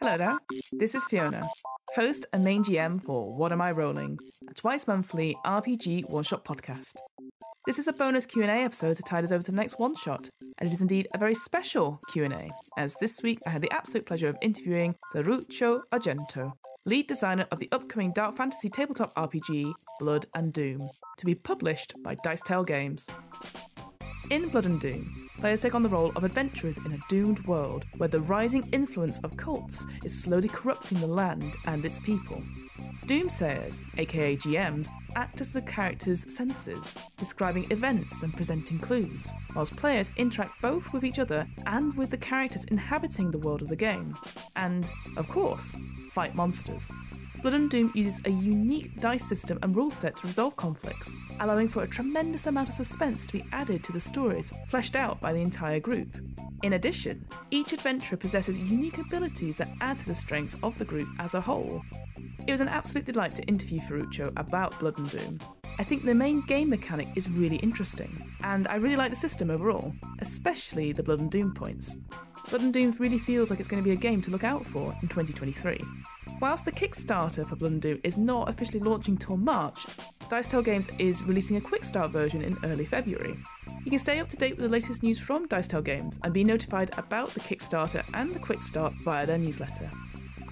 Hello there, this is Fiona, host and main GM for What Am I Rolling, a twice monthly RPG one-shot podcast. This is a bonus Q&A episode to tide us over to the next one-shot, and it is indeed a very special Q&A, as this week I had the absolute pleasure of interviewing Ferruccio Argento, lead designer of the upcoming dark fantasy tabletop RPG Blood and Doom, to be published by Dicetale Games. In Blood and Doom, players take on the role of adventurers in a doomed world where the rising influence of cults is slowly corrupting the land and its people. Doomsayers, aka GMs, act as the characters' senses, describing events and presenting clues, whilst players interact both with each other and with the characters inhabiting the world of the game, and, of course, fight monsters. Blood and Doom uses a unique dice system and rule set to resolve conflicts, allowing for a tremendous amount of suspense to be added to the stories, fleshed out by the entire group. In addition, each adventurer possesses unique abilities that add to the strengths of the group as a whole. It was an absolute delight to interview Ferruccio about Blood and Doom. I think the main game mechanic is really interesting, and I really like the system overall, especially the Blood and Doom points. Blood and Doom really feels like it's going to be a game to look out for in 2023. Whilst the Kickstarter for Blood and Doom is not officially launching till March, Dicetale Games is releasing a quick start version in early February. You can stay up to date with the latest news from Dicetale Games and be notified about the Kickstarter and the quick start via their newsletter.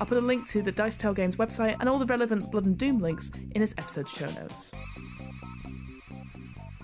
I'll put a link to the Dicetale Games website and all the relevant Blood and Doom links in this episode's show notes.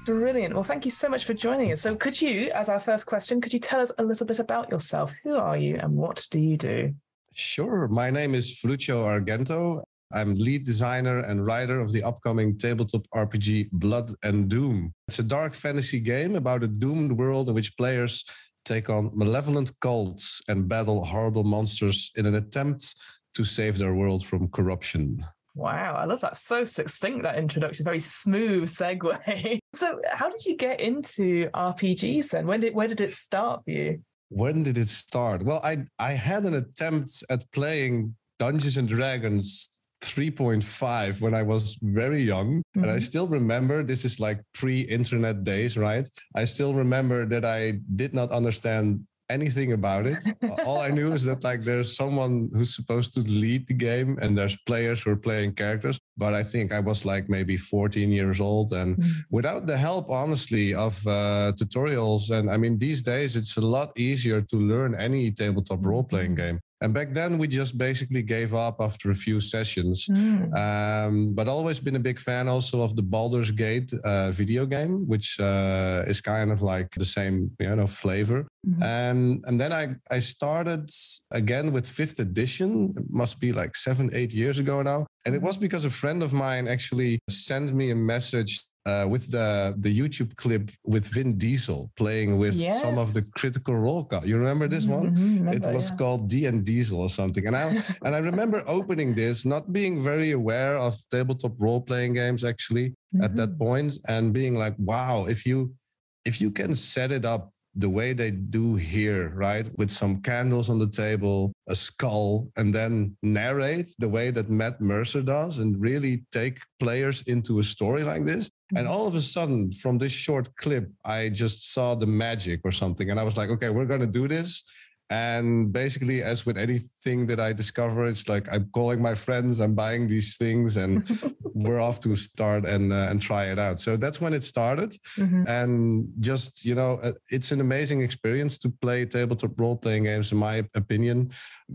Brilliant. Well, thank you so much for joining us. So, could you, as our first question, could you tell us a little bit about yourself? Who are you and what do you do? Sure. My name is Ferruccio Argento. I'm lead designer and writer of the upcoming tabletop RPG Blood and Doom. It's a dark fantasy game about a doomed world in which players take on malevolent cults and battle horrible monsters in an attempt to save their world from corruption. Wow, I love that. So succinct, that introduction. Very smooth segue. So, how did you get into RPGs then? When did, where did it start for you? When did it start? Well, I, I had an attempt at playing Dungeons and Dragons 3.5 when I was very young. Mm-hmm. And I mm-hmm. still remember this is like pre internet days, right? I still remember that I did not understand anything about it. All I knew is that like there's someone who's supposed to lead the game and there's players who are playing characters. But I think I was like maybe 14 years old and mm. without the help, honestly, of uh, tutorials. And I mean, these days it's a lot easier to learn any tabletop role playing game. And back then, we just basically gave up after a few sessions. Mm. Um, but always been a big fan also of the Baldur's Gate uh, video game, which uh, is kind of like the same you know flavor. Mm-hmm. And and then I I started again with fifth edition. It must be like seven eight years ago now. And it was because a friend of mine actually sent me a message uh, with the the YouTube clip with Vin Diesel playing with yes. some of the Critical Role cast. You remember this one? Mm-hmm, remember, it was yeah. called D and Diesel or something. And I and I remember opening this, not being very aware of tabletop role playing games actually mm-hmm. at that mm-hmm. point, and being like, wow, if you if you can set it up the way they do here, right? With some candles on the table, a skull, and then narrate the way that Matt Mercer does and really take players into a story like this. And mm-hmm. all of a sudden, from this short clip, I just saw the magic or something. And I was like, okay, we're going to do this. And basically, as with anything that I discover, it's like I'm calling my friends, I'm buying these things, and we're off to start and uh, and try it out. So that's when it started, mm-hmm. and just you know, uh, it's an amazing experience to play tabletop role playing games, in my opinion,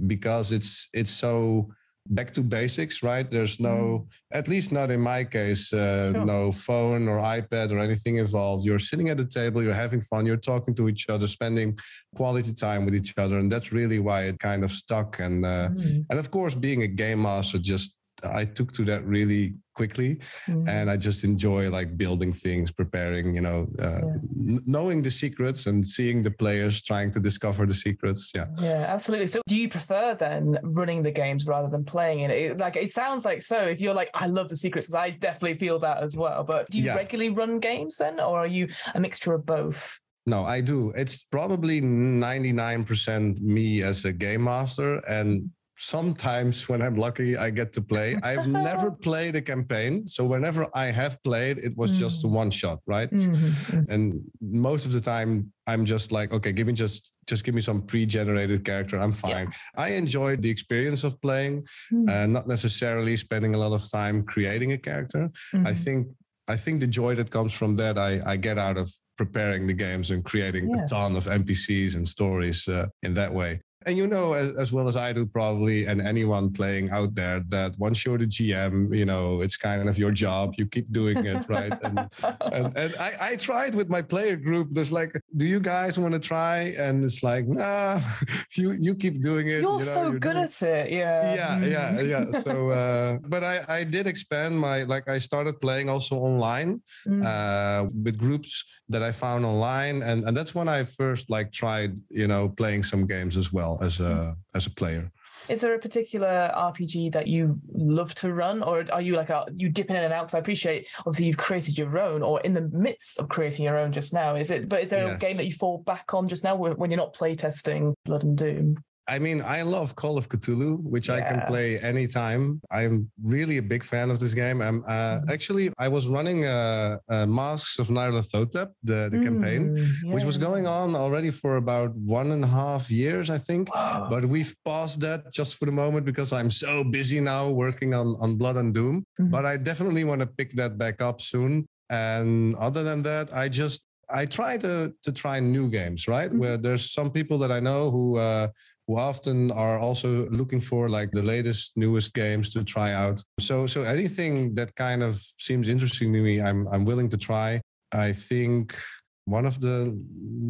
because it's it's so back to basics, right? There's no, mm. at least not in my case, uh, sure. no phone or iPad or anything involved. You're sitting at a table, you're having fun, you're talking to each other, spending quality time with each other, and that's really why it kind of stuck. And uh, mm. and of course, being a game master just I took to that really quickly, mm. and I just enjoy like building things, preparing, you know, uh, yeah. knowing the secrets and seeing the players trying to discover the secrets. Yeah, yeah, absolutely. So, do you prefer then running the games rather than playing it? it like, it sounds like so. If you're like, I love the secrets because I definitely feel that as well. But do you yeah. regularly run games then, or are you a mixture of both? No, I do. It's probably 99% me as a game master and sometimes when I'm lucky, I get to play. I've never played a campaign. So whenever I have played, it was mm. just a one shot, right? Mm-hmm. And most of the time I'm just like, okay, give me just just give me some pre-generated character. I'm fine. Yeah. I enjoyed the experience of playing mm. and not necessarily spending a lot of time creating a character. Mm-hmm. I think I think the joy that comes from that I, I get out of preparing the games and creating yeah. a ton of NPCs and stories uh, in that way. And you know as, as, well as I do, probably, and anyone playing out there, that once you're the GM, you know, it's kind of your job. You keep doing it, right? and, and, and I, I tried with my player group. There's like, do you guys want to try? And it's like, nah, you you keep doing it. You're, you know, so you're good at it. Yeah. Yeah, yeah, yeah. So, uh, but I, I did expand my, like, I started playing also online mm. uh, with groups that I found online. And, and that's when I first like tried, you know, playing some games as well as a as a player. Is there a particular RPG that you love to run, or are you like a, you dipping in and out? Because I appreciate obviously you've created your own, or in the midst of creating your own just now. Is it? But is there yes. a game that you fall back on just now when you're not playtesting Blood and Doom? I mean, I love Call of Cthulhu, which yeah. I can play anytime. I'm really a big fan of this game. I'm uh, mm-hmm. actually I was running uh, uh, Masks of Nyarlathotep, the the mm, campaign, yeah. which was going on already for about one and a half years, I think. Wow. But we've paused that just for the moment because I'm so busy now working on on Blood and Doom. Mm-hmm. But I definitely want to pick that back up soon. And other than that, I just I try to to try new games, right? Mm-hmm. Where there's some people that I know who uh, who often are also looking for like the latest, newest games to try out. So so anything that kind of seems interesting to me, I'm I'm willing to try. I think one of the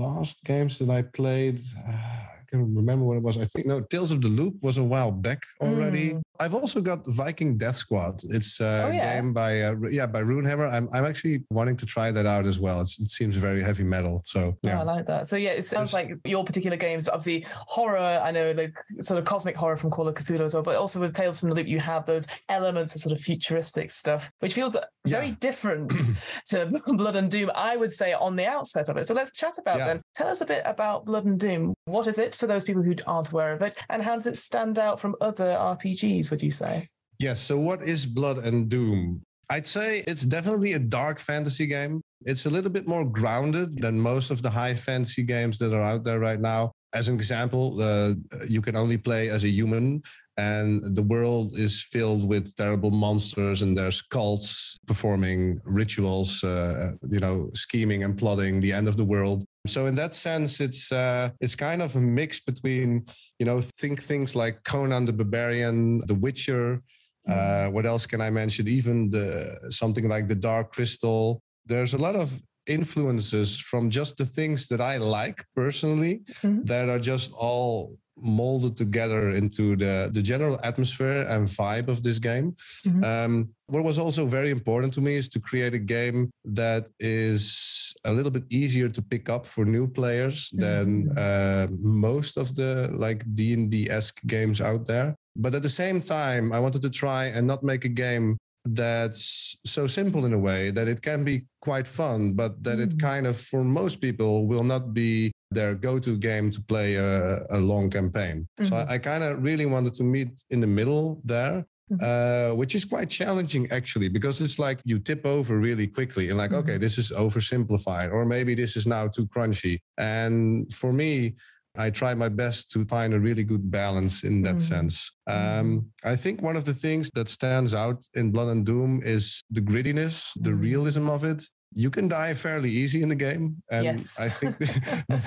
last games that I played. Uh, can remember what it was. I think no, Tales of the Loop was a while back already. Mm. I've also got Viking Death Squad. It's a oh, yeah. game by uh, yeah by Runehammer. I'm I'm actually wanting to try that out as well. It's, it seems very heavy metal. So yeah. yeah. I like that. So yeah, it sounds like your particular games. Obviously, horror. I know like sort of cosmic horror from Call of Cthulhu as well, but also with Tales from the Loop, you have those elements of sort of futuristic stuff, which feels very yeah. different to Blood and Doom. I would say on the outset of it. So let's chat about them. Tell us a bit about Blood and Doom. What is it? For those people who aren't aware of it? And how does it stand out from other RPGs, would you say? Yes. So, what is Blood and Doom? I'd say it's definitely a dark fantasy game. It's a little bit more grounded than most of the high fantasy games that are out there right now. As an example, uh, you can only play as a human, and the world is filled with terrible monsters, and there's cults performing rituals, uh, you know, scheming and plotting the end of the world. So in that sense, it's uh, it's kind of a mix between you know think things like Conan the Barbarian, The Witcher. Uh, mm-hmm. what else can I mention? Even the something like the Dark Crystal. There's a lot of influences from just the things that I like personally mm-hmm. that are just all molded together into the, the general atmosphere and vibe of this game. Mm-hmm. Um, what was also very important to me is to create a game that is a little bit easier to pick up for new players mm-hmm. than uh, most of the like D&D esque games out there. But at the same time, I wanted to try and not make a game that's so simple in a way that it can be quite fun, but that it mm. kind of, for most people, will not be their go-to game to play a, a long campaign. Mm-hmm. So I, I kind of really wanted to meet in the middle there. Mm-hmm. Uh, which is quite challenging actually because it's like you tip over really quickly and like mm-hmm. okay this is oversimplified or maybe this is now too crunchy and for me I try my best to find a really good balance in that mm. sense. Um, I think one of the things that stands out in Blood and Doom is the grittiness, the realism of it. You can die fairly easy in the game, and yes. I think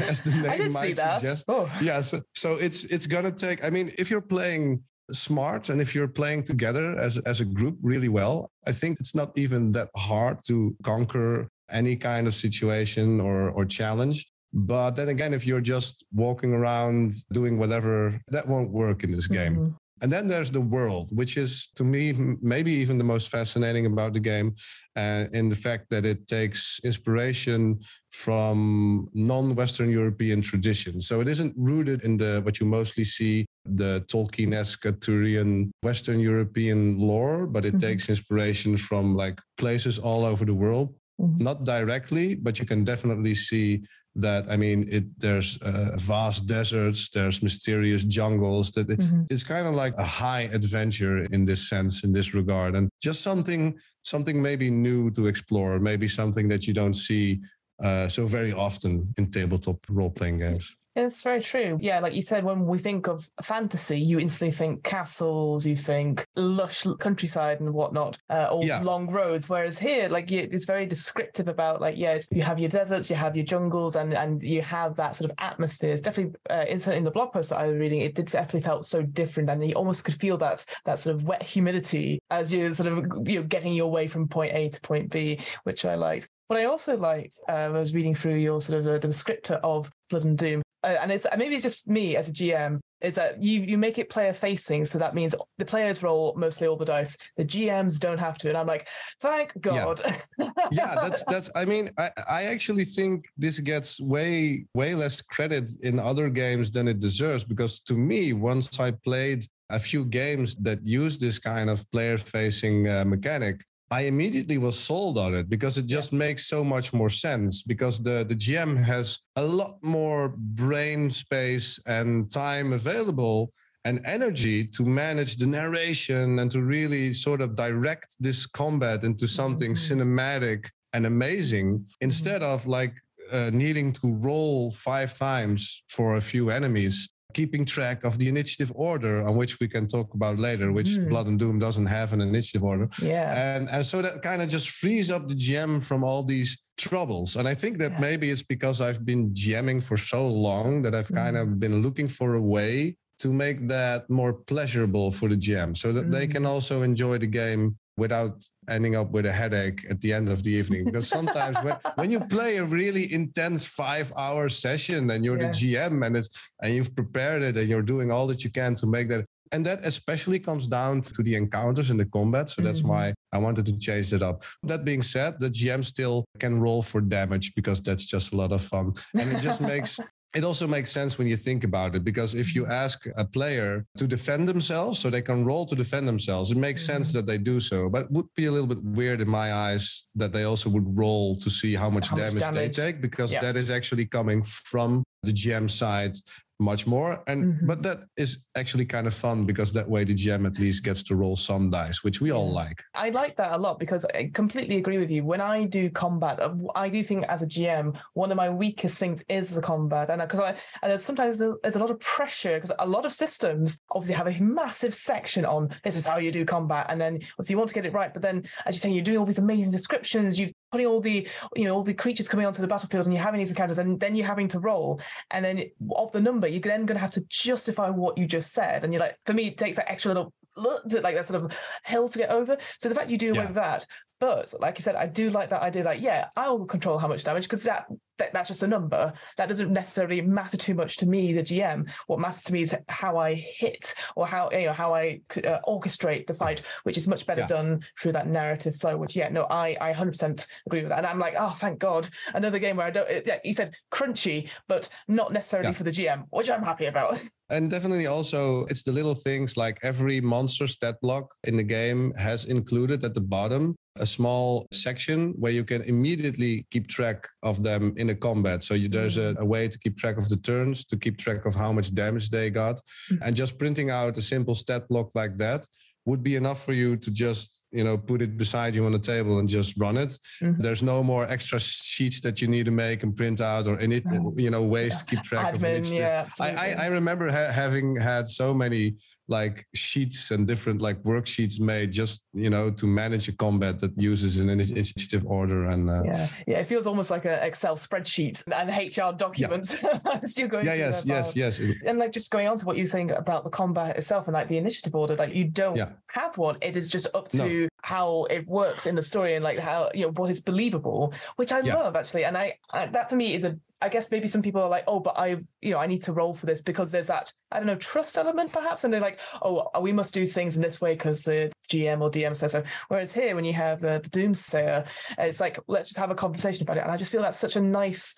as the name might suggest, oh. yeah. So, so it's it's gonna take. I mean, if you're playing smart and if you're playing together as as a group really well, I think it's not even that hard to conquer any kind of situation or or challenge. But then again, if you're just walking around doing whatever, that won't work in this game. Mm-hmm. And then there's the world, which is to me maybe even the most fascinating about the game, uh, in the fact that it takes inspiration from non-Western European traditions. So it isn't rooted in the what you mostly see the Tolkien-esque Arthurian Western European lore, but it mm-hmm. takes inspiration from like places all over the world. Mm-hmm. Not directly, but you can definitely see that. I mean, it there's uh, vast deserts, there's mysterious jungles. That it, mm-hmm. it's kind of like a high adventure in this sense, in this regard, and just something something maybe new to explore, maybe something that you don't see uh, so very often in tabletop role playing games. It's very true. Yeah, like you said, when we think of fantasy, you instantly think castles, you think lush countryside and whatnot, uh, or yeah. long roads. Whereas here, like it's very descriptive about like yeah, you have your deserts, you have your jungles, and and you have that sort of atmosphere. It's definitely uh, in, in the blog post that I was reading, it did definitely felt so different, and you almost could feel that that sort of wet humidity as you're sort of you know getting your way from point A to point B, which I liked. What I also liked, uh, I was reading through your sort of uh, the descriptor of Blood and Doom, uh, and it's maybe it's just me as a GM is that you you make it player facing, so that means the players roll mostly all the dice. The GMs don't have to, and I'm like, thank God. Yeah, yeah that's that's. I mean, I I actually think this gets way way less credit in other games than it deserves because to me, once I played a few games that use this kind of player facing uh, mechanic I immediately was sold on it because it just makes so much more sense because the, the GM has a lot more brain space and time available and energy to manage the narration and to really sort of direct this combat into something mm-hmm. cinematic and amazing mm-hmm. instead of like uh, needing to roll five times for a few enemies keeping track of the initiative order on which we can talk about later, which mm. Blood and Doom doesn't have an initiative order. Yeah. And, and so that kind of just frees up the GM from all these troubles. And I think that yeah. maybe it's because I've been GMing for so long that I've mm. kind of hmm. been looking for a way to make that more pleasurable for the GM so that mm. they can hmm. also enjoy the game without ending up with a headache at the end of the evening. Because sometimes when, when you play a really intense five hour session and you're yeah. the GM and it's and you've prepared it and you're doing all that you can to make that and that especially comes down to the encounters and the combat. So that's mm-hmm. why I wanted to change that up. That being said, the GM still can roll for damage because that's just a lot of fun. And it just makes it also makes sense when you think about it because if you mm-hmm. ask a player to defend themselves so they can roll to defend themselves it makes mm-hmm. sense that they do so but it would be a little bit weird in my eyes that they also would roll to see how much, how damage, much damage, they take because yep. that is actually coming from the gm side much more. And mm-hmm. but that is actually kind of fun because that way the GM at least gets to roll some dice, which we all like. I like that a lot because I completely agree with you. When I do combat, uh, I do think as a GM, one of my weakest things is the combat, and because I and sometimes there's a, there's a lot of pressure because a lot of systems obviously have a massive section on this is how you do combat, and then obviously you want to get it right, but then as you say, you're doing all these amazing descriptions, you've putting all the you know all the creatures coming onto the battlefield and you're having these encounters and then you're having to roll. And then of the number you're then going to have to justify what you just said. And you're like for me it takes that extra little like that sort of hill to get over. So the fact you do away yeah. with that but like you said, I do like that idea that yeah, I'll control how much damage because that, that, that's just a number. That doesn't necessarily matter too much to me, the GM. What matters to me is how I hit or how you know how I uh, orchestrate the fight, which is much better yeah. done through that narrative flow. Which yeah, no, I I 100% agree with that. And I'm like, oh, thank God, another game where I don't. Yeah, you said crunchy, but not necessarily yeah. for the GM, which I'm happy about. And definitely also, it's the little things like every monster stat block in the game has included at the bottom a small section where you can immediately keep track of them in a combat. So you, there's a, a, way to keep track of the turns, to keep track of how much damage they got. Mm-hmm. And just printing out a simple stat block like that would be enough for you to just you know put it beside you on the table and just run it mm-hmm. there's no more extra sheets that you need to make and print out or any you know ways yeah. to keep track Admin, of it yeah, I, I, I remember ha- having had so many like sheets and different like worksheets made just you know to manage a combat that uses an initiative order and uh, yeah. Yeah it feels almost like an excel spreadsheet and hr documents. Yeah, Still going yeah yes yes yes. And like just going on to what you were saying about the combat itself and like the initiative order like you don't yeah. have one. It is just up to no. how it works in the story and like how you know what is believable which i yeah. love actually. And I, I, that for me is a I guess maybe some people are like, oh, but I, you know, I need to roll for this because there's that, I don't know, trust element perhaps. And they're like, oh, we must do things in this way because the GM or DM says so. Whereas here, when you have the, the Doomsayer, it's like, let's just have a conversation about it. And I just feel that's such a nice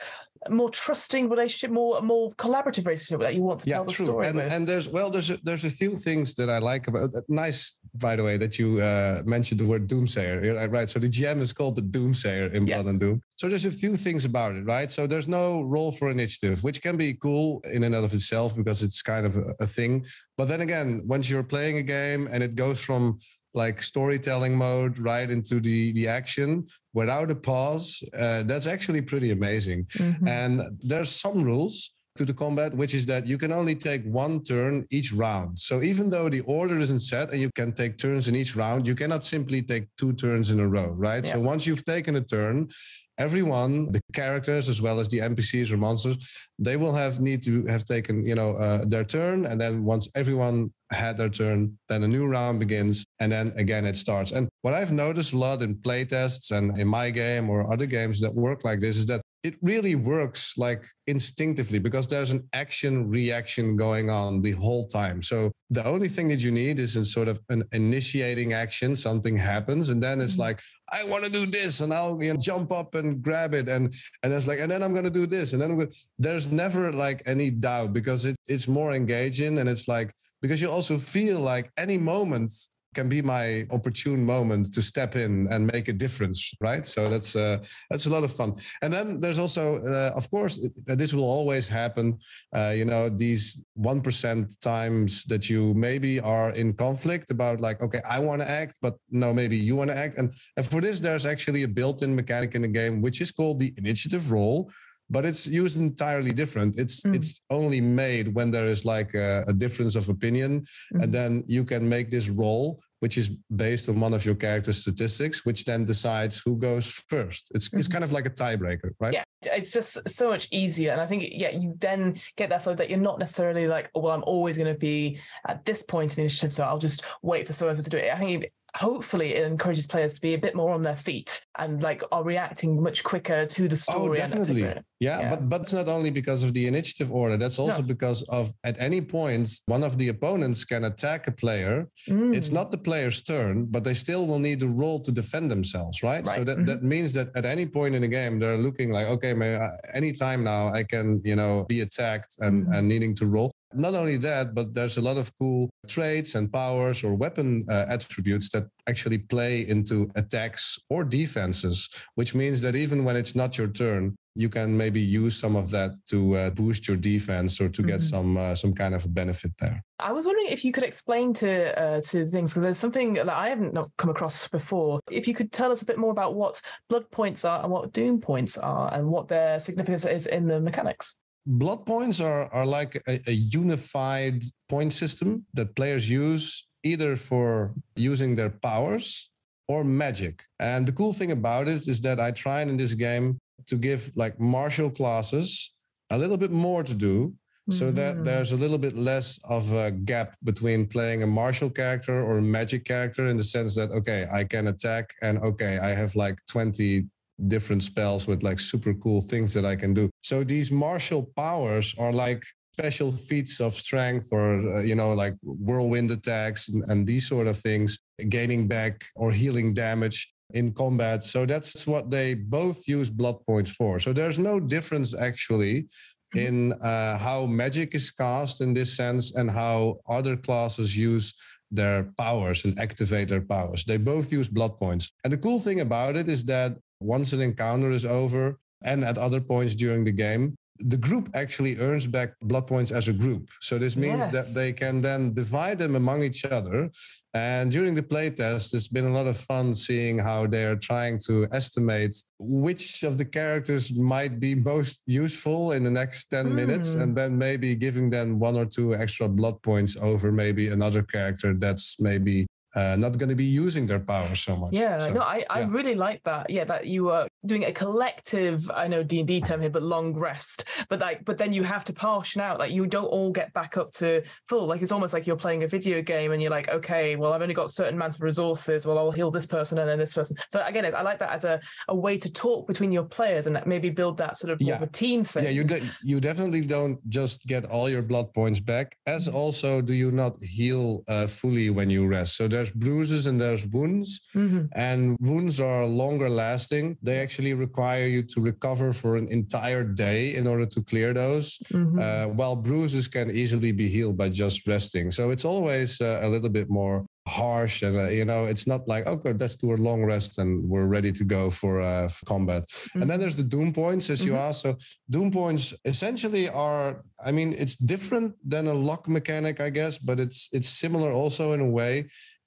more trusting relationship, more more collaborative relationship that you want to yeah, tell the true. story And, with. and there's well, there's a, there's a few things that I like about. Uh, nice, by the way, that you uh, mentioned the word doomsayer. Right. So the GM is called the doomsayer in Yes. Blood and Doom. So there's a few things about it, right? So there's no roll for initiative, which can be cool in and of itself because it's kind of a, a thing. But then again, once you're playing a game and it goes from like storytelling mode right into the the action without a pause, uh, that's actually pretty amazing. Mhm. And there's some rules to the combat, which is that you can only take one turn each round. So even though the order isn't set and you can take turns in each round, you cannot simply take two turns in a row, right? So once you've taken a turn, everyone, the characters as well as the NPCs or monsters, they will have need to have taken, you know, uh, their turn. And then once everyone had their turn, then a new round begins, and then again it starts. And what I've noticed a lot in playtests and in my game or other games that work like this is that it really works like instinctively because there's an action reaction going on the whole time. So the only thing that you need is a sort of an initiating action. Something happens, and then it's Mhm. like, I want to do this, and I'll you know, jump up and grab it, and and it's like, and then I'm gonna do this, and then I'm gonna, there's never like any doubt because it, it's more engaging, and it's like because you also feel like any moment can be my opportune moment to step in and make a difference right? So that's uh, that's a lot of fun. And then there's also uh, of course this will always happen uh, you know these 1% times that you maybe are in conflict about like okay i want to act but no maybe you want to act. And, and for this there's actually a built-in mechanic in the game which is called the initiative roll but it's used entirely different it's Mm. it's only made when there is like a, a difference of opinion Mhm. and then you can make this roll which is based on one of your character's statistics which then decides who goes first it's it's Mhm. kind of like a tiebreaker right yeah it's just so much easier and i think yeah you then get that flow that you're not necessarily like oh well i'm always going to be at this point in the initiative so i'll just wait for so and to do it i think hopefully it encourages players to be a bit more on their feet and like are reacting much quicker to the story Oh, definitely. Yeah, Yeah. but but it's not only because of the initiative order. That's also No. because of at any point one of the opponents can attack a player. It's Mm. not the player's turn, but they still will need to roll to defend themselves, right? right. So that Mhm. that means that at any point in the game they're looking like, okay, man, any time now I can you know be attacked and Mhm. and needing to roll. Not only that, but there's a lot of cool traits and powers or weapon uh, attributes that actually play into attacks or defenses, which means that even when it's not your turn, you can maybe use some of that to uh, boost your defense or to get Mhm. some uh, some kind of a benefit there. I was wondering if you could explain to uh, to things because there's something that I haven't not come across before. If you could tell us a bit more about what blood points are and what doom points are and what their significance is in the mechanics. Blood points are are like a, a unified point system that players use either for using their powers or magic. And the cool thing about it is that I tried in this game to give like martial classes a little bit more to do so that Mhm. there's a little bit less of a gap between playing a martial character or a magic character in the sense that okay i can attack and okay i have like 20 different spells with like super cool things that i can do so these martial powers are like special feats of strength or uh, you know like whirlwind attacks and, and these sort of things gaining back or healing damage in combat so that's what they both use blood points for so there's no difference actually in uh, how magic is cast in this sense and how other classes use their powers and activate their powers. They both use blood points. And the cool thing about it is that once an encounter is over and at other points during the game, the group actually earns back blood points as a group. So this means that they can then divide them among each other. And during the playtest, it's been a lot of fun seeing how they are trying to estimate which of the characters might be most useful in the next 10 minutes, Hmm. and then maybe giving them one or two extra blood points over maybe another character that's maybe uh, not going to be using their power so much. Yeah, so, no, I, I really like that. Yeah, that you are doing a collective, I know D and D term here, but long rest. But like, but then you have to portion out. Like, you don't all get back up to full. Like, it's almost like you're playing a video game, and you're like, okay, well, I've only got certain amount of resources. Well, I'll heal this person and then this person. So again, I like that as a, a way to talk between your players and maybe build that sort of Yeah. of a team thing. Yeah, you de- you definitely don't just get all your blood points back. As Mhm. also, do you not heal uh, fully when you rest? So there's bruises and there's wounds, Mhm. and wounds are longer lasting. They actually require you to recover for an entire day in order to clear those. Mhm. Uh, while bruises can easily be healed by just resting. So it's always uh, a little bit more harsh and uh, you know it's not like okay let's do a long rest and we're ready to go for, uh, for combat and then Mhm. there's the doom points as you Mhm. asked so doom points essentially are i mean it's different than a lock mechanic i guess but it's it's similar also in a way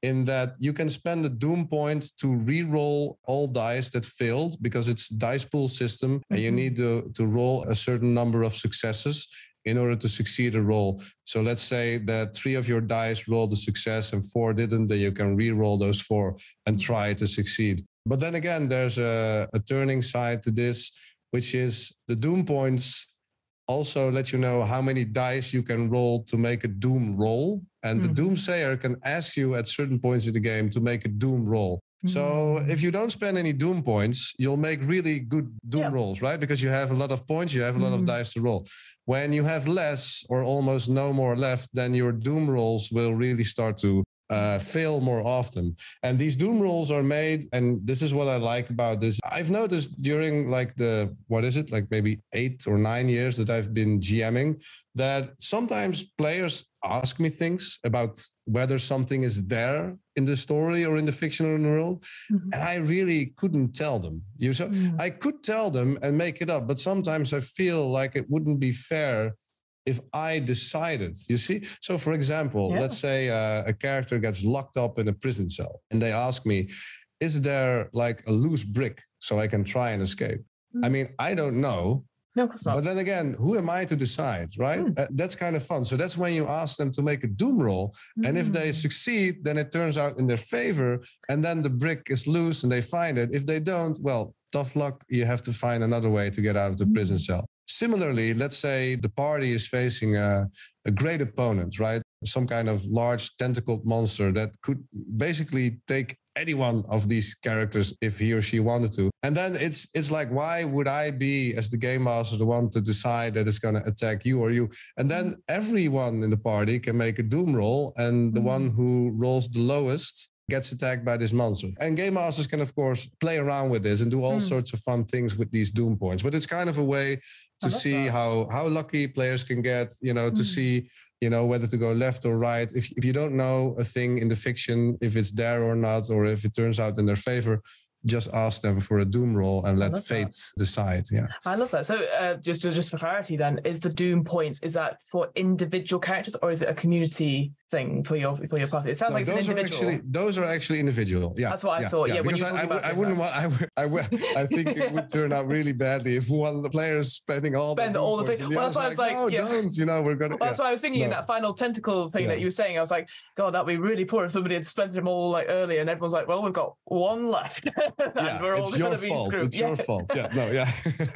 in that you can spend a doom point to re-roll all dice that failed because it's dice pool system and you Mhm. need to to roll a certain number of successes in order to succeed a roll. So let's say that three of your dice rolled a success and four didn't, then you can re-roll those four and try to succeed. But then again, there's a, a turning side to this, which is the doom points also let you know how many dice you can roll to make a doom roll. And the Mhm. doomsayer can ask you at certain points in the game to make a doom roll. So Mm. if you don't spend any doom points, you'll make really good doom Yeah. rolls, right? Because you have a lot of points, you have a lot of Mhm. dice to roll. When you have less or almost no more left, then your doom rolls will really start to uh, fail more often. And these doom rolls are made, and this is what I like about this. I've noticed during like the what is it, like maybe eight or nine years that I've been GMing, that sometimes players ask me things about whether something is there in the story or in the fictional world, Mhm. and I really couldn't tell them. You so Mm. I could tell them and make it up, but sometimes I feel like it wouldn't be fair if I decided. You see? So, for example, Yeah. let's say uh, a character gets locked up in a prison cell and they ask me, Is there like a loose brick so I can try and escape? I Mm. mean, I don't know. no, of course not. But then again, who am I to decide, right? Hmm. Uh, that's kind of fun. So that's when you ask them to make a doom roll. And if they Mm. succeed, then it turns out in their favor. And then the brick is loose and they find it. If they don't, well, tough luck. You have to find another way to get out of the prison Mm. cell. Similarly, let's say the party is facing a, a great opponent, right? Some kind of large tentacled monster that could basically take any one of these characters if he or she wanted to. And then it's it's like, why would I be as the game master the one to decide that it's gonna attack you or you? And then everyone in the party can make a doom roll, and the Mhm. one who rolls the lowest gets attacked by this monster. And game masters can of course play around with this and do all Mm. sorts of fun things with these doom points. But it's kind of a way to see that. how how lucky players can get, you know, to Mm. see you know whether to go left or right if, if you don't know a thing in the fiction if it's there or not or if it turns out in their favor just ask them for a doom roll and let love that. fate decide yeah I love that. So, uh, just just for clarity, then, is the Doom points is that for individual characters or is it a community thing for your for your party? It sounds No, like it's an those are individual. actually those are actually individual yeah That's what I thought, yeah, when because I, I, would, I wouldn't want I, would, I, would, I think it would turn out really badly if one of the players spending all Spend the all the thing- well, that's why I was like, no, yeah. don't you know we're gonna Well, that's yeah. what I was thinking in that final tentacle thing that you were saying. I was like, God, that'd be really poor if somebody had spent them all like earlier, and everyone's like, well, we've got one left, yeah, we're all it's going your to be fault. screwed. It's yeah. your fault. Yeah, no, yeah.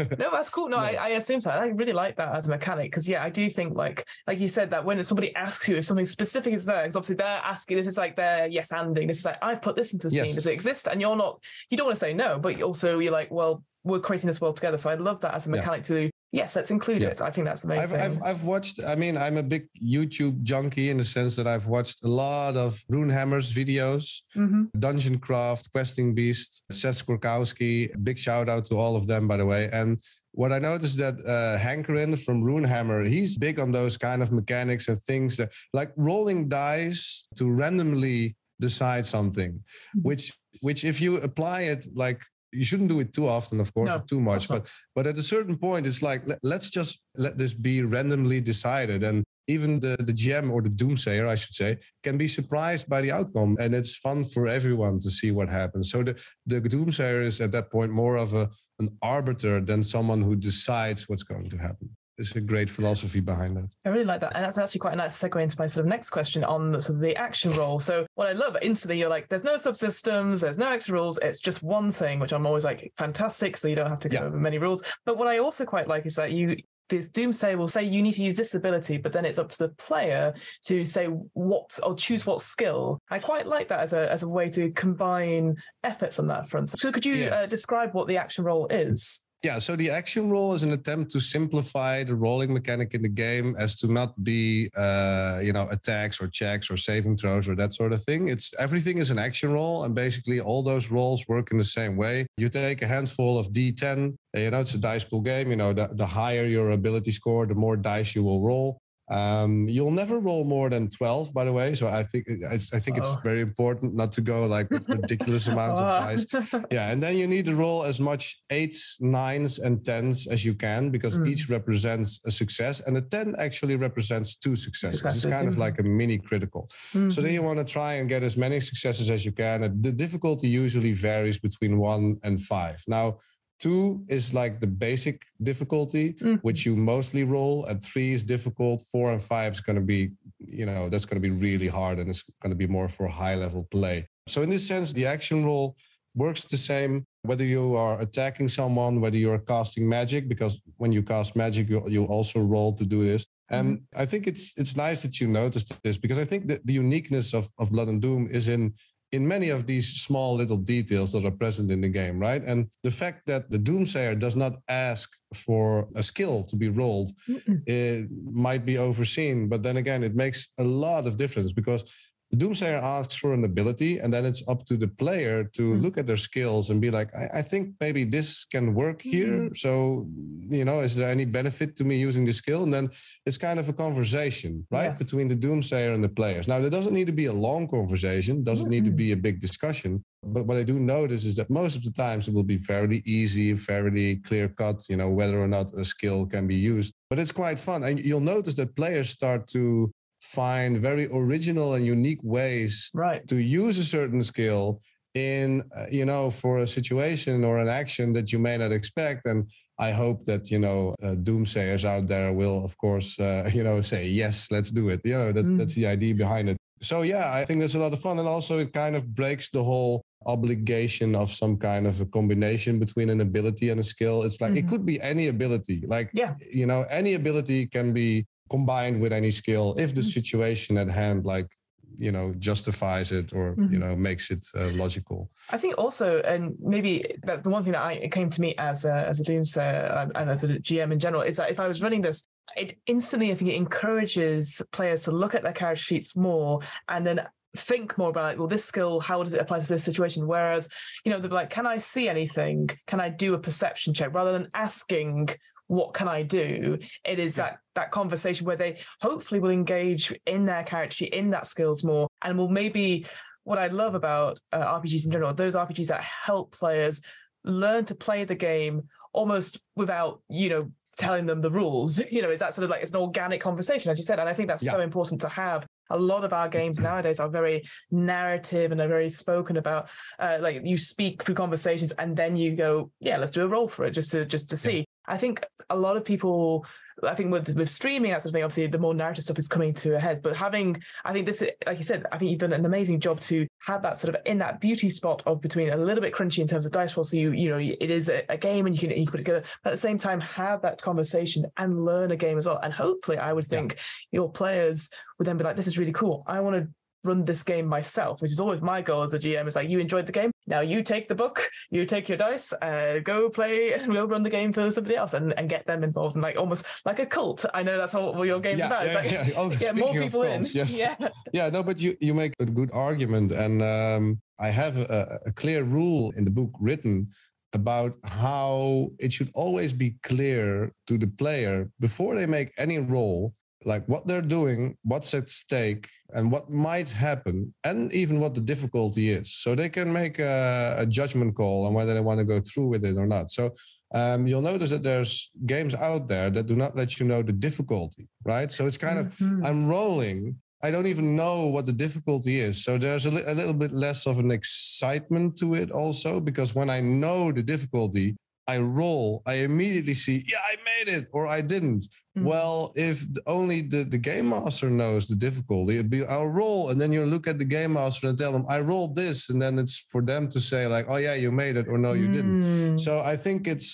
No, that's cool. No, No. I, I assume so. I really like that as a mechanic because yeah, I do think like like you said that when somebody asks you if something specific is there, because obviously they're asking, this is like their yes anding. This is like I've put this into the scene. Does it exist? And you're not, you don't want to say no, but you also you're like, well, we're creating this world together. So I love that as a Yeah. mechanic to yes, let's include Yeah. I think that's I've, amazing. I've, I've watched, I mean, I'm a big YouTube junkie in the sense that I've watched a lot of Runehammer's videos, Mhm. Dungeon Craft, Questing Beast, Seth Skorkowsky. Big shout out to all of them, by the way. And what I noticed that uh, Hankerin from Runehammer, he's big on those kind of mechanics and things that, like rolling dice to randomly decide something, Mhm. which which if you apply it like you shouldn't do it too often, of course, No, or too much, but but at a certain point, it's like let, let's just let this be randomly decided, and even the the GM or the doomsayer, I should say, can be surprised by the outcome, and it's fun for everyone to see what happens. So the the doomsayer is at that point more of a an arbiter than someone who decides what's going to happen. Is a great philosophy behind that. I really like that. And that's actually quite a nice segue into my sort of next question on the, sort of the action roll. So what I love instantly, you're like, there's no subsystems, there's no extra rules. It's just one thing, which I'm always like, fantastic. So you don't have to go yeah. over many rules. But what I also quite like is that you this doomsayer will say you need to use this ability, but then it's up to the player to say what or choose what skill. I quite like that as a as a way to combine efforts on that front. So could you yeah. uh, describe what the action roll is? Yeah, so the action roll is an attempt to simplify the rolling mechanic in the game as to not be, uh, you know, attacks or checks or saving throws or that sort of thing. It's everything is an action roll, and basically all those rolls work in the same way. You take a handful of D10. You know, it's a dice pool game. You know, the, the higher your ability score, the more dice you will roll. Um, you'll never roll more than 12, by the way. So I think I, I think oh. it's very important not to go like with ridiculous amounts of dice. Yeah, and then you need to roll as much eights, nines, and tens as you can because mm. each represents a success, and a ten actually represents two successes. successes. It's kind of like a mini critical. Mm-hmm. So then mm-hmm. you want to try and get as many successes as you can. The difficulty usually varies between one and five. Now Two is like the basic difficulty, mm-hmm. which you mostly roll. At three is difficult. Four and five is going to be, you know, that's going to be really hard and it's going to be more for high level play. So, in this sense, the action roll works the same whether you are attacking someone, whether you are casting magic, because when you cast magic, you, you also roll to do this. And mm-hmm. I think it's it's nice that you noticed this because I think that the uniqueness of, of Blood and Doom is in in many of these small little details that are present in the game, right? And the fact that the Doomsayer does not ask for a skill to be rolled, it eh, might be overseen. But then again, it makes a lot of difference because the Doomsayer asks for an ability, and then it's up to the player to mm. look at their skills and be like, I, I think maybe this can work here. Mm. So, you know, is there any benefit to me using this skill? And then it's kind of a conversation, right, yes. between the Doomsayer and the players. Now, there doesn't need to be a long conversation, doesn't mm. need to be a big discussion. But what I do notice is that most of the times it will be fairly easy, fairly clear cut, you know, whether or not a skill can be used. But it's quite fun. And you'll notice that players start to find very original and unique ways right. to use a certain skill in uh, you know for a situation or an action that you may not expect and i hope that you know uh, doomsayers out there will of course uh, you know say yes let's do it you know that's mm. that's the idea behind it so yeah i think there's a lot of fun and also it kind of breaks the whole obligation of some kind of a combination between an ability and a skill it's like mm-hmm. it could be any ability like yeah. you know any ability can be combined with any skill if the mm-hmm. situation at hand like you know justifies it or mm-hmm. you know makes it uh, logical i think also and maybe that the one thing that I, came to me as a as a doomsayer and, and as a gm in general is that if i was running this it instantly i think it encourages players to look at their character sheets more and then think more about like, well, this skill, how does it apply to this situation? Whereas, you know, they're like, can I see anything? Can I do a perception check? Rather than asking what can I do? It is that that conversation where they hopefully will engage in their character, in that skills more, and will maybe what I love about uh, RPGs in general, those RPGs that help players learn to play the game almost without, you know, telling them the rules. You know, is that sort of like it's an organic conversation, as you said. And I think that's yeah. so important to have. A lot of our games nowadays are very narrative and are very spoken about. Uh, like you speak through conversations and then you go, yeah, let's do a roll for it just to just to see. I think a lot of people, I think with with streaming that sort of thing, obviously the more narrative stuff is coming to a head. But having, I think this, like you said, I think you've done an amazing job to have that sort of in that beauty spot of between a little bit crunchy in terms of dice roll. So you, you know, it is a, a game and you can you put it together, but at the same time have that conversation and learn a game as well. And hopefully, I would think yeah. your players would then be like, "This is really cool. I want to run this game myself, which is always my goal as a GM. It's like you enjoyed the game, now you take the book, you take your dice, uh, go play, and we'll run the game for somebody else and, and get them involved, and like almost like a cult. I know that's what your game's yeah, about. Yeah, like, yeah. Oh, get more people cults, in. Yes. Yeah, yeah. No, but you you make a good argument, and um, I have a, a clear rule in the book written about how it should always be clear to the player before they make any roll like what they're doing, what's at stake, and what might happen, and even what the difficulty is. So they can make a, a judgment call on whether they want to go through with it or not. So um, you'll notice that there's games out there that do not let you know the difficulty, right? So it's kind mm-hmm. of I'm rolling. I don't even know what the difficulty is. So there's a, li- a little bit less of an excitement to it also because when I know the difficulty, I roll, I immediately see, yeah, I made it or I didn't. Mm. Well, if only the, the game master knows the difficulty, it'd be I'll roll. And then you look at the game master and tell them, I rolled this. And then it's for them to say, like, oh yeah, you made it or no, you mm. didn't. So I think it's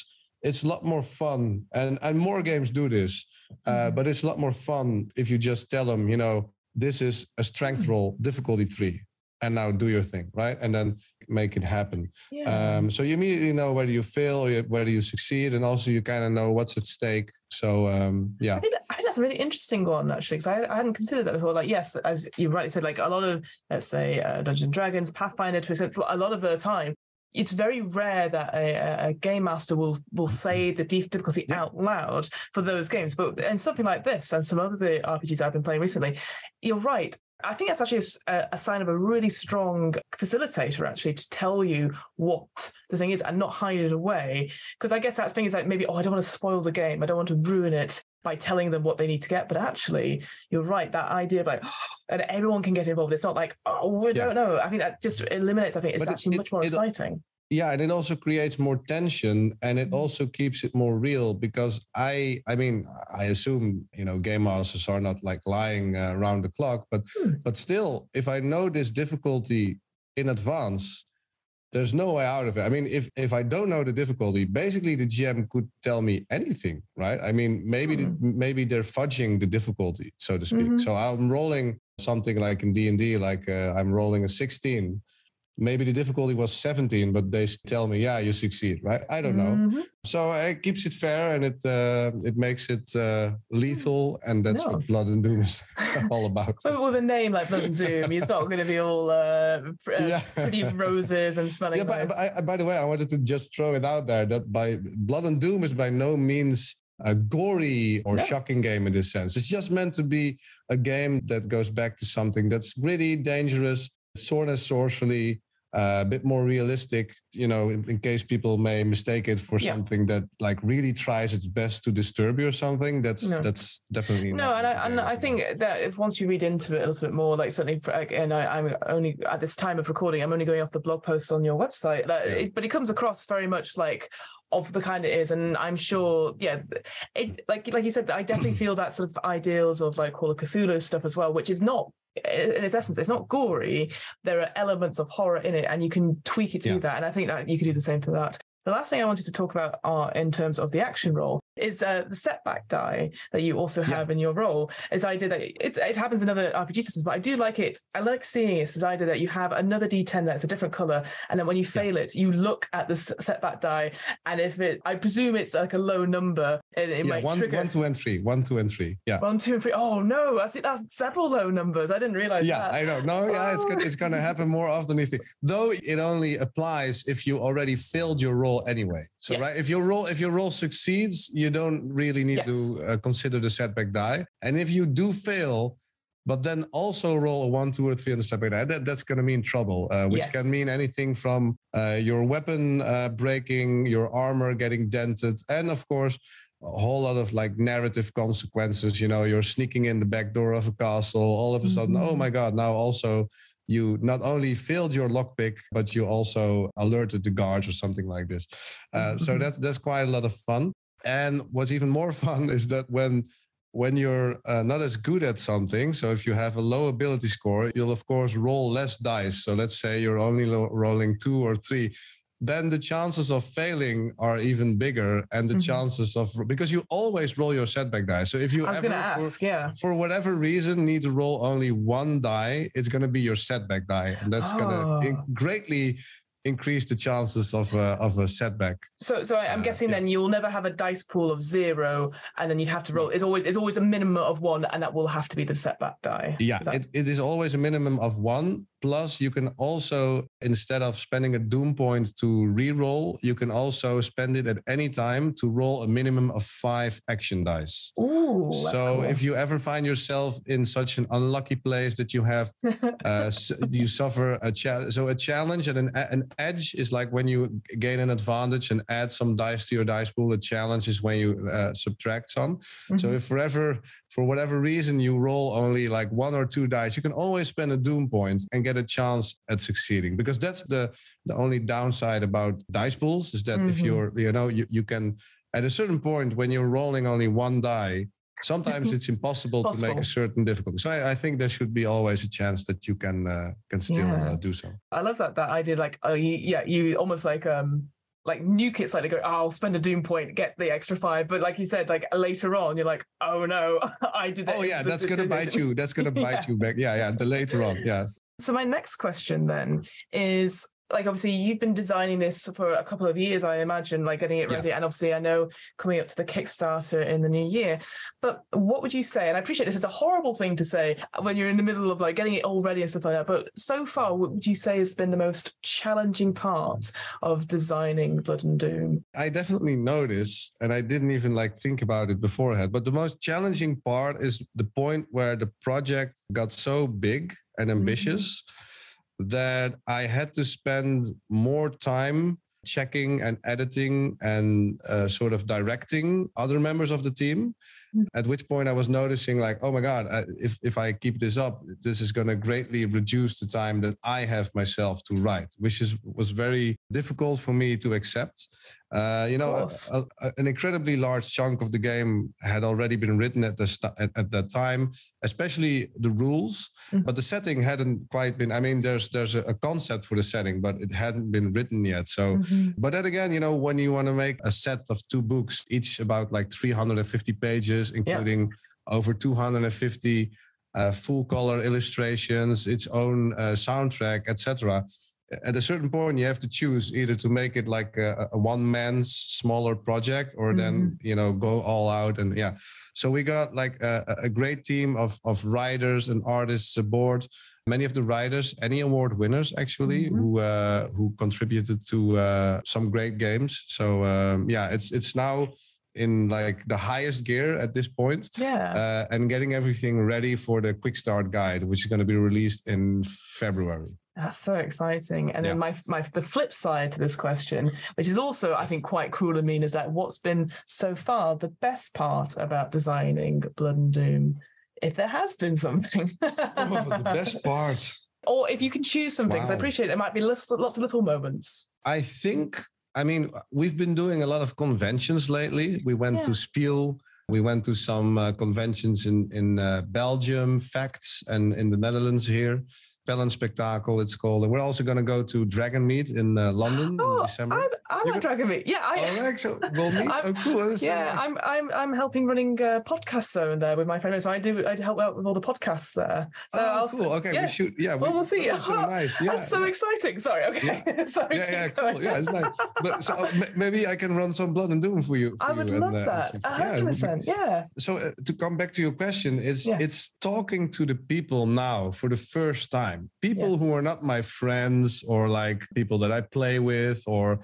it's a lot more fun. And and more games do this. Uh, mm. but it's a lot more fun if you just tell them, you know, this is a strength mm. roll, difficulty three and now do your thing right and then make it happen yeah. um, so you immediately know whether you fail or whether you succeed and also you kind of know what's at stake so um, yeah I think, I think, that's a really interesting one actually because I, I, hadn't considered that before like yes as you rightly said like a lot of let's say uh, dungeons and dragons pathfinder to a lot of the time it's very rare that a, a, game master will will say the difficulty out loud for those games. But and something like this and some other the RPGs I've been playing recently, you're right. I think that's actually a, a, sign of a really strong facilitator, actually, to tell you what the thing is and not hide it away. Because I guess that thing is like maybe, oh, I don't want to spoil the game. I don't want to ruin it by telling them what they need to get. But actually, you're right. That idea of like, and everyone can get involved. It's not like, oh, we don't know. I think that just eliminates, I think it's but actually it, much more it, exciting yeah and it also creates more tension and it mm-hmm. also keeps it more real because i i mean i assume you know game masters are not like lying uh, around the clock but hmm. but still if i know this difficulty in advance there's no way out of it i mean if if i don't know the difficulty basically the gm could tell me anything right i mean maybe hmm. the, maybe they're fudging the difficulty so to speak mm-hmm. so i'm rolling something like in d&d like uh, i'm rolling a 16 maybe the difficulty was 17 but they tell me yeah you succeed right i don't know mm-hmm. so it keeps it fair and it uh, it makes it uh, lethal and that's no. what blood and doom is all about but with a name like blood and doom it's not going to be all uh, yeah. pretty roses and smelling yeah but, but I, by the way i wanted to just throw it out there that by blood and doom is by no means a gory or yeah. shocking game in this sense. It's just meant to be a game that goes back to something that's gritty, dangerous, sword and sorcery, uh, a bit more realistic, you know, in, in, case people may mistake it for yeah. something that like really tries its best to disturb you or something. That's no. that's definitely no. and I, and I think that if once you read into it a little bit more, like certainly, and I, am only at this time of recording, I'm only going off the blog posts on your website. That, yeah. it, but it comes across very much like of the kind it is and i'm sure yeah it, like like you said i definitely feel that sort of ideals of like call of cthulhu stuff as well which is not in its essence it's not gory. There are elements of horror in it and you can tweak it to yeah. that and i think that you could do the same for that. The last thing I wanted to talk about are in terms of the action roll is uh, the setback die that you also have yeah. in your role. Is idea that it happens in other RPG systems, but I do like it. I like seeing it as idea that you have another D10 that's a different color, and then when you fail yeah. it, you look at the setback die, and if it, I presume it's like a low number, it, it yeah, might one, trigger. one, two, and three. One, two, and three. Yeah. One, two, and three. Oh no, I see that's several low numbers. I didn't realize. Yeah, that. I know. No, yeah, it's gonna, it's going to happen more often if you, though it only applies if you already failed your roll anyway. So yes. right, if your roll if your roll succeeds, you don't really need yes. to uh, consider the setback die. And if you do fail, but then also roll a one, two, or three on the setback die, that, that's going to mean trouble, uh, which yes. can mean anything from uh, your weapon uh, breaking, your armor getting dented, and of course a whole lot of like narrative consequences. You know, you're sneaking in the back door of a castle. All of a sudden, oh mm-hmm. oh my god! Now also you not only failed your lockpick, but you also alerted the guards or something like this. Uh, so mm-hmm. that's that's quite a lot of fun. And what's even more fun is that when when you're uh, not as good at something, so if you have a low ability score, you'll of course roll less dice. So let's say you're only lo- rolling two or three then the chances of failing are even bigger and the mm-hmm. chances of because you always roll your setback die so if you ever ask, for, yeah. for whatever reason need to roll only one die it's going to be your setback die and that's oh. going to greatly increase the chances of a, of a setback. So, so I'm uh, guessing yeah. then you will never have a dice pool of zero, and then you'd have to roll. It's always it's always a minimum of one, and that will have to be the setback die. Yeah, that... it, it is always a minimum of one. Plus, you can also instead of spending a doom point to re-roll, you can also spend it at any time to roll a minimum of five action dice. Ooh, so cool. if you ever find yourself in such an unlucky place that you have uh, you suffer a challenge, so a challenge and an, an edge is like when you gain an advantage and add some dice to your dice pool. A challenge is when you uh, subtract some. Mm-hmm. So if forever, for whatever reason, you roll only like one or two dice, you can always spend a doom point and get a chance at succeeding because that's the the only downside about dice pools is that mm-hmm. if you're you know you, you can at a certain point when you're rolling only one die sometimes it's impossible to make a certain difficulty. So I, I, think there should be always a chance that you can uh, can still yeah. uh, do so. I love that that idea like oh you, yeah you almost like um like nuke it slightly go oh, i'll spend a doom point get the extra five but like you said like later on you're like oh no i did oh yeah that's gonna bite you that's gonna bite yeah. you back. Yeah yeah the later on yeah so my next question then is like obviously you've been designing this for a couple of years i imagine like getting it ready yeah. and obviously i know coming up to the kickstarter in the new year but what would you say and i appreciate this is a horrible thing to say when you're in the middle of like getting it all ready and stuff like that but so far what would you say has been the most challenging part of designing blood and doom i definitely notice and i didn't even like think about it beforehand but the most challenging part is the point where the project got so big and mm-hmm. ambitious mm-hmm that I had to spend more time checking and editing and uh, sort of directing other members of the team. Mm. At which point I was noticing, like, oh my God, if, if I keep this up, this is going to greatly reduce the time that I have myself to write, which is was very difficult for me to accept. Uh, you know, a, a, an incredibly large chunk of the game had already been written at the st- at, at, that time, especially the rules. Mm-hmm. But the setting hadn't quite been. I mean, there's there's a, a, concept for the setting, but it hadn't been written yet. So, mm-hmm. but then again, you know, when you want to make a set of two books, each about like 350 pages, including yeah. over 250 uh, full color illustrations, its own uh, soundtrack, etc at a certain point you have to choose either to make it like a, a one man's smaller project or mm-hmm. then you know go all out and yeah so we got like a, a great team of of writers and artists aboard many of the writers any award winners actually mm-hmm. who uh, who contributed to uh, some great games so um, yeah it's it's now in like the highest gear at this point. Yeah. Uh, and getting everything ready for the quick start guide, which is going to be released in February. That's so exciting. And yeah. then my my the flip side to this question, which is also I think quite cruel and mean, is that what's been so far the best part about designing Blood and Doom, if there has been something. oh, the best part. Or if you can choose some things, wow. I appreciate it. there might be lots, lots of little moments. I think I mean, we've been doing a lot of conventions lately. We went yeah. to Spiel. We went to some uh, conventions in in uh, Belgium, Facts, and in the Netherlands here. Spectacle, it's called. And we're also going to go to Dragonmeet in uh, London oh, in December. I'm, I'm at Dragonmeet. Yeah, I. Oh, right, so we'll meet. oh, cool. That's yeah, so nice. I'm I'm I'm helping running a podcast zone there with my friends. So I do I help out with all the podcasts there. So oh, I'll, cool. Okay, yeah. we shoot. Yeah, well, we, will see. Oh, so nice. Yeah, that's so exciting. Sorry. Okay. Yeah. Sorry. Yeah, yeah, cool. Yeah, it's nice. But so uh, maybe I can run some Blood and Doom for you. For I would you love and, uh, that. hundred percent. Yeah. So uh, to come back to your question, it's it's talking to the people now for the first time. People yes. who are not my friends or like people that I play with or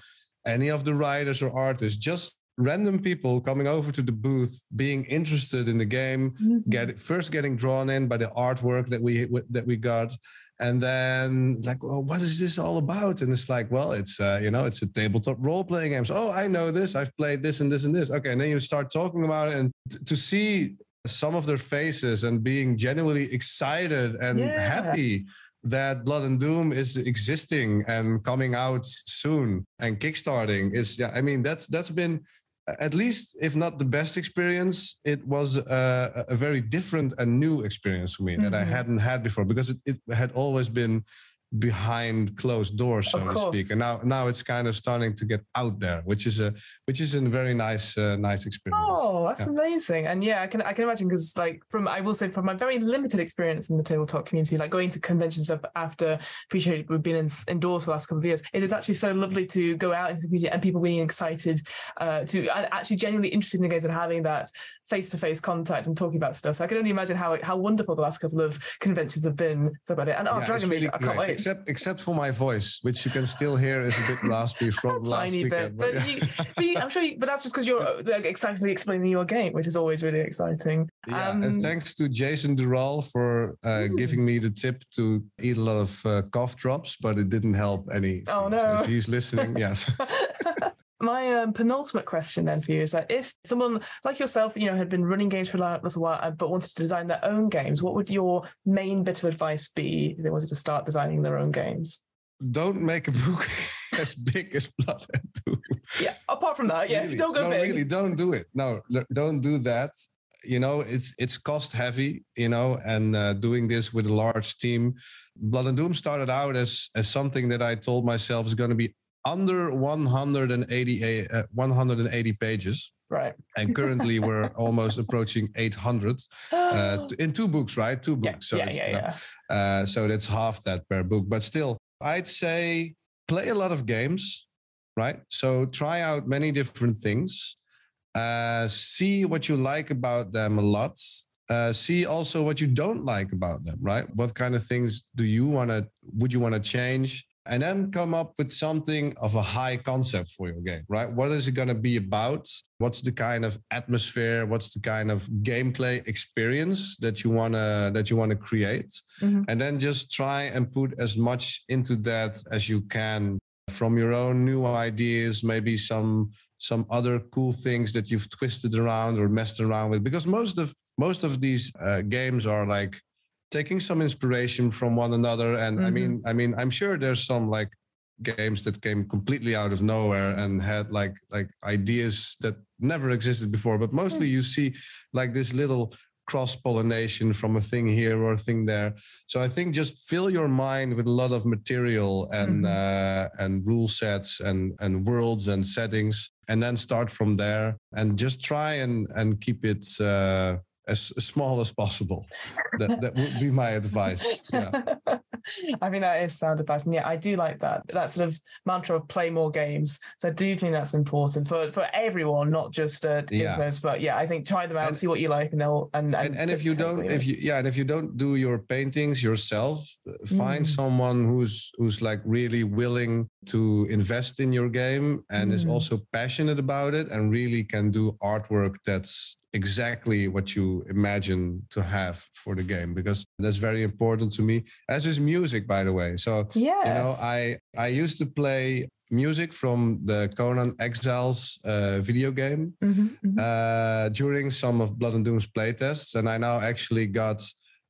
any of the writers or artists, just random people coming over to the booth being interested in the game mm-hmm. get first getting drawn in by the artwork that we that we got and then like well what is this all about? And it's like well it's uh, you know it's a tabletop role playing games oh i know this. I've played this and this and this. Okay and then you start talking about it and t- to see some of their faces and being genuinely excited and yeah. happy that Blood and Doom is existing and coming out soon and kickstarting is yeah I mean that's that's been at least if not the best experience it was a, a very different and new experience for me mm-hmm. that I mm-hmm. hadn't had before because it, it had always been behind closed doors, so to speak. And now now it's kind of starting to get out there, which is a which is a very nice uh, nice experience. Oh, that's yeah. amazing. And yeah, I can I can imagine because like from I will say from my very limited experience in the tabletop community, like going to conventions stuff after appreciate we've been in, indoors for the last couple of years, it is actually so lovely to go out into the community and people being excited uh, to actually genuinely interested in the games and having that face to face contact and talking about stuff. So I can only imagine how how wonderful the last couple of conventions have been about it. And oh, yeah, Dragon really I can't wait. Except except for my voice, which you can still hear is a bit raspy from last tiny weekend. Bit, but, you, but you, I'm sure, you, but that's just because you're like, excitedly explaining your game, which is always really exciting. Yeah, um, and thanks to Jason Dural for uh, giving me the tip to eat a lot of uh, cough drops, but it didn't help any. Oh no! So if he's listening, yes. my um, penultimate question then for you is that if someone like yourself, you know, had been running games for a little while, uh, but wanted to design their own games, what would your main bit of advice be if they wanted to start designing their own games? Don't make a book as big as Blood and Doom. Yeah. Apart from that, yeah, really, don't go no, big. really, don't do it. No, don't do that. You know, it's it's cost heavy. You know, and uh, doing this with a large team. Blood and Doom started out as as something that I told myself is going to be under 180 uh, 180 pages. Right. And currently we're almost approaching 800 uh, in two books right? Two books yeah, so yeah, yeah, yeah. Uh, so that's half that per book. But still i'd say play a lot of games right? So try out many different things uh, see what you like about them a lot uh, see also what you don't like about them right? What kind of things do you want to would you want to change and then come up with something of a high concept for your game, right? What is it going to be about? What's the kind of atmosphere? What's the kind of gameplay experience that you want to that you want to create? Mm-hmm. And then just try and put as much into that as you can from your own new ideas, maybe some some other cool things that you've twisted around or messed around with because most of most of these uh, games are like taking some inspiration from one another. And mm-hmm. I mean, I mean, I'm sure there's some like games that came completely out of nowhere and had like like ideas that never existed before. But mostly mm. you see like this little cross pollination from a thing here or a thing there. So I think just fill your mind with a lot of material and mm-hmm. uh, and rule sets and and worlds and settings, and then start from there and just try and and keep it. Uh, as, small as possible. That that would be my advice. Yeah. I mean that is sound advice, and yeah, I do like that that sort of mantra of play more games. So I do think that's important for for everyone, not just uh, yeah. But yeah, I think try them out, and, see what you like, and they'll and and, and, and if you don't, if you yeah, and if you don't do your paintings yourself, find mm. someone who's who's like really willing to invest in your game and mm. is also passionate about it and really can do artwork that's exactly what you imagine to have for the game because that's very important to me as is music by the way so yes. you know i i used to play music from the conan exiles uh, video game mm-hmm, mm-hmm. Uh, during some of blood and doom's playtests and i now actually got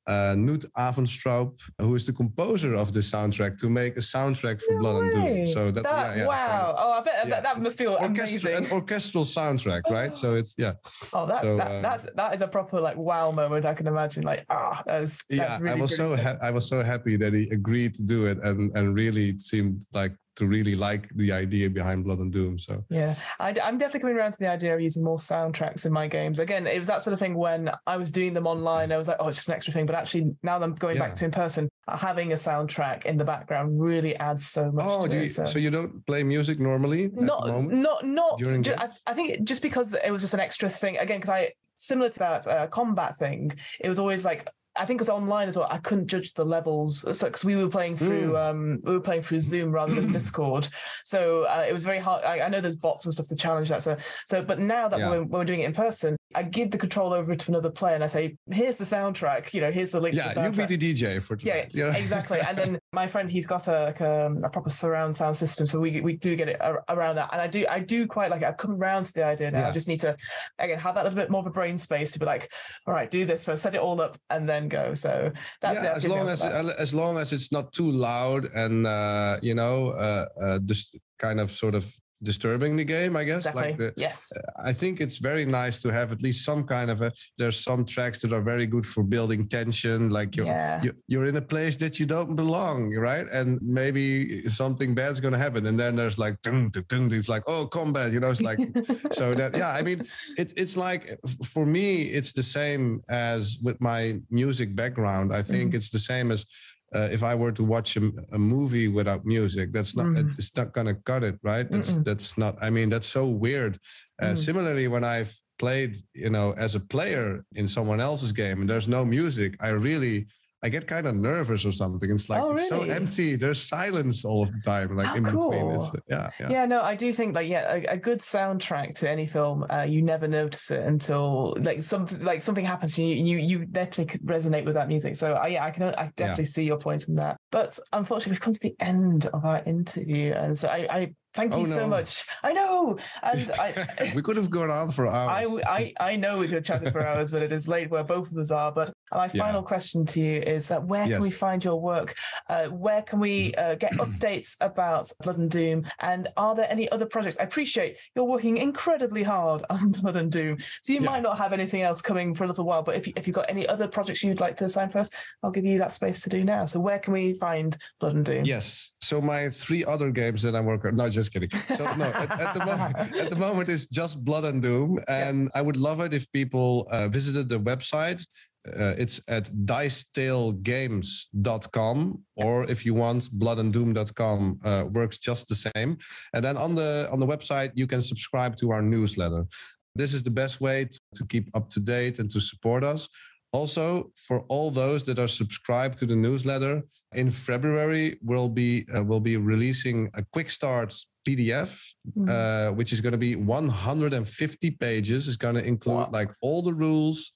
uh, Knut Avenstroup, who is the composer of the soundtrack, to make a soundtrack for no Blood way. and Doom. So that, that yeah, yeah, wow! So, oh, I bet yeah. that, that must feel amazing. An orchestral soundtrack, right? So it's yeah. Oh, that's so, that, uh, that's that is a proper like wow moment. I can imagine. Like ah, that's, yeah. Really I was so ha- I was so happy that he agreed to do it, and and really seemed like to really like the idea behind Blood and Doom. So yeah, I, am definitely coming around to the idea of using more soundtracks in my games. Again, it was that sort of thing when I was doing them online. I was like, oh, it's just an extra thing. But actually, now that I'm going yeah. back to in person, having a soundtrack in the background really adds so much. Oh, do you, it, so. so. you don't play music normally? Not, not, not. I, I think just because it was just an extra thing. Again, because I similar to that uh, combat thing, it was always like I think it was online as well. I couldn't judge the levels, so because we were playing through, mm. um, we were playing through Zoom rather than Discord, so uh, it was very hard. I, I, know there's bots and stuff to challenge that. So, so, but now that yeah. we're, we're, doing it in person, I give the control over to another player and I say, "Here's the soundtrack. You know, here's the link." Yeah, the you be the DJ for today. Yeah, yeah. exactly. and then my friend, he's got a, like a, um, a, proper surround sound system, so we we do get it around that. And I do I do quite like it. I've come around to the idea now. Yeah. I just need to again have that little bit more of a brain space to be like, all right, do this first, set it all up, and then go. So that's yeah, as long as it, as long as it's not too loud and uh, you know uh, uh, just kind of sort of disturbing the game i guess exactly. like the, yes i think it's very nice to have at least some kind of a there's some tracks that are very good for building tension like you're yeah. you're in a place that you don't belong right and maybe something bad's going to happen and then there's like dun, dun, dun, it's like oh combat you know it's like so that yeah i mean it's it's like for me it's the same as with my music background i think mm-hmm. it's the same as uh, if I were to watch a, a, movie without music, that's not mm. it's not gonna cut it, right? That's Mm-mm. that's not. I mean, that's so weird. Uh, mm. Similarly, when I've played, you know, as a player in someone else's game and there's no music, I really I get kind of nervous or something. It's like oh, really? it's so empty. There's silence all of the time, like in cool. between. It's, yeah, yeah, yeah. No, I do think like yeah, a, a good soundtrack to any film, uh, you never notice it until like something like something happens. You you you definitely resonate with that music. So uh, yeah, I can I definitely yeah. see your point in that. But unfortunately, we've come to the end of our interview, and so I, I Thank you oh, so much. I know. And I, we could have gone on for hours. I, I, I know we could have chatted for hours, but it is late where both of us are. But my final yeah. question to you is that where yes. can we find your work? Uh, where can we mm. uh, get updates about Blood and Doom? And are there any other projects? I appreciate you're working incredibly hard on Blood and Doom. So you yeah. might not have anything else coming for a little while, but if, you, if you've got any other projects you'd like to signpost, I'll give you that space to do now. So where can we find Blood and Doom? Yes. So my three other games that I'm working on, no, just kidding. So no, at, at, the moment, at the moment it's just Blood and Doom, and yeah. I would love it if people uh, visited the website. Uh, it's at dicetalegames.com or if you want bloodanddoom.com uh, works just the same and then on the on the website you can subscribe to our newsletter this is the best way to, to keep up to date and to support us also, for all those that are subscribed to the newsletter, in February we'll be uh, we'll be releasing a quick start PDF, mm-hmm. uh, which is going to be 150 pages. It's going to include wow. like all the rules,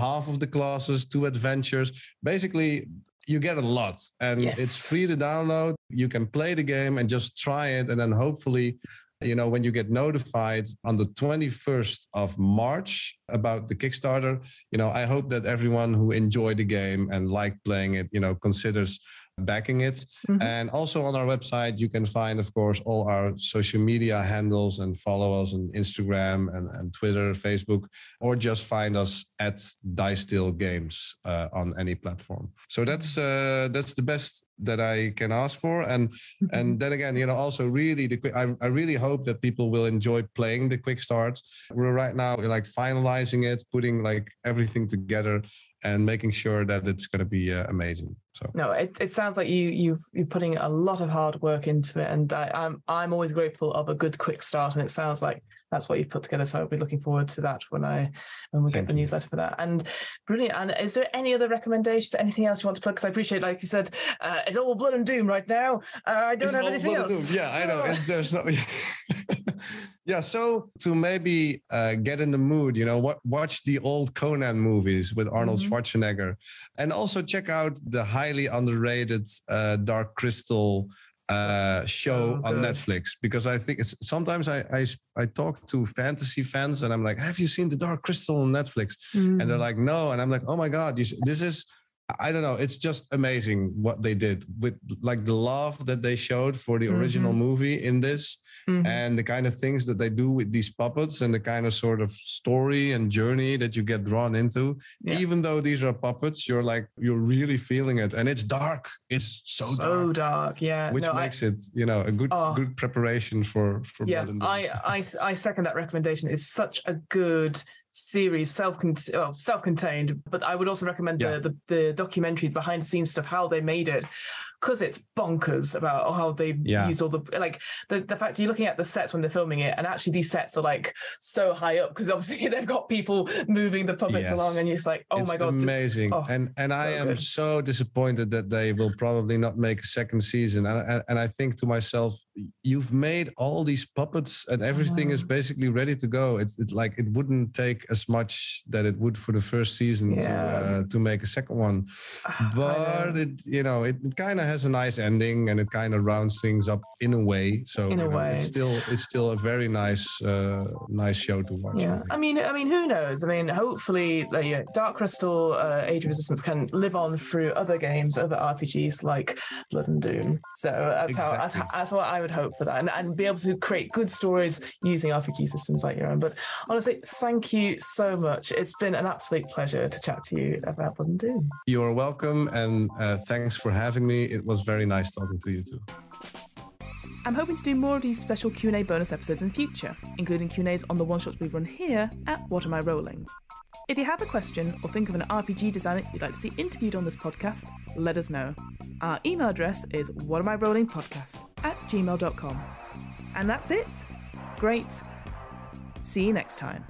half of the classes, two adventures. Basically, you get a lot, and yes. it's free to download. You can play the game and just try it, and then hopefully you know, when you get notified on the 21st of March about the Kickstarter, you know, I hope that everyone who enjoyed the game and liked playing it, you know, considers backing it. Mm-hmm. And also on our website, you can find, of course, all our social media handles and follow us on Instagram and, and Twitter, Facebook, or just find us at Dice Games uh, on any platform. So that's uh, that's the best that I can ask for. And mm-hmm. and then again, you know, also really the quick. I, I really hope that people will enjoy playing the quick starts. We're right now like finalizing it, putting like everything together and making sure that it's going to be uh, amazing. So no, it, it sounds like you you've you're putting a lot of hard work into it, and I, I'm I'm always grateful of a good quick start, and it sounds like that's what you've put together. So I'll be looking forward to that when I when we Thank get the you. newsletter for that. And brilliant. And is there any other recommendations? Anything else you want to plug? Because I appreciate, like you said, uh, it's all blood and doom right now. Uh, I don't it's have anything else. Yeah, I know. Is there something? yeah. So to maybe uh, get in the mood, you know, what watch the old Conan movies with Arnold mm-hmm. Schwarzenegger, and also check out the highly underrated uh, Dark Crystal uh, show oh, on Netflix because I think it's sometimes I, I I talk to fantasy fans and I'm like, have you seen the Dark Crystal on Netflix? Mm. And they're mm. like, no, and I'm like, oh my god, you, this is I don't know. It's just amazing what they did with like the love that they showed for the original mm-hmm. movie in this mm-hmm. and the kind of things that they do with these puppets and the kind of sort of story and journey that you get drawn into. Yeah. Even though these are puppets, you're like, you're really feeling it. And it's dark. It's so, so dark. dark. Yeah. Which no, makes I, it, you know, a good, oh, good preparation for, for yeah, I, I, I second that recommendation. It's such a good series self oh, self-contained but i would also recommend yeah. the, the, the documentary behind the scenes stuff how they made it because it's bonkers about how they yeah. use all the like the, the fact you're looking at the sets when they're filming it and actually these sets are like so high up because obviously they've got people moving the puppets yes. along and you're just like oh it's my god amazing just, oh, and and i am good. so disappointed that they will probably not make a second season and, and i think to myself you've made all these puppets and everything is basically ready to go it's it, like it wouldn't take as much that it would for the first season yeah. to uh, to make a second one but it you know it, it kind of has a nice ending and it kind of rounds things up in a way. So in a know, way. it's still it's still a very nice uh, nice show to watch. Yeah, I mean, I mean, who knows? I mean, hopefully, the yeah, Dark Crystal uh, Age of Resistance can live on through other games, other RPGs like Blood and Doom. So that's exactly. how that's, that's, what I would hope for that, and, and be able to create good stories using RPG systems like your own. But honestly, thank you so much. It's been an absolute pleasure to chat to you about Blood and Doom. You're welcome, and uh, thanks for having me. It was very nice talking to you too. I'm hoping to do more of these special Q&A bonus episodes in future, including Q&As on the one-shots we've run here at What Am I Rolling? If you have a question or think of an RPG designer you'd like to see interviewed on this podcast, let us know. Our email address is whatamirollingpodcast at gmail.com. And that's it. Great. See you next time.